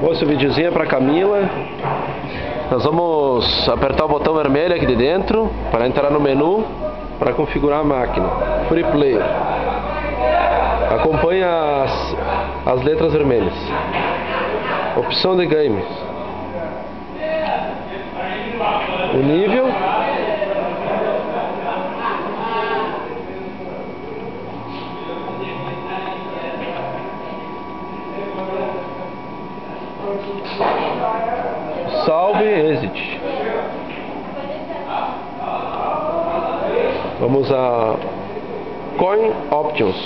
Bom, esse videozinho para Camila. Nós vamos apertar o botão vermelho aqui de dentro para entrar no menu para configurar a máquina. Free Player. Acompanha as, as letras vermelhas. Opção de games. O nível. Salve Exit. Vamos a Coin Options.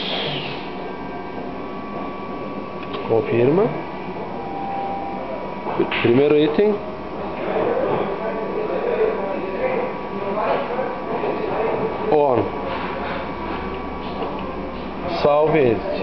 Confirma. Primeiro item. On. Salve Exit.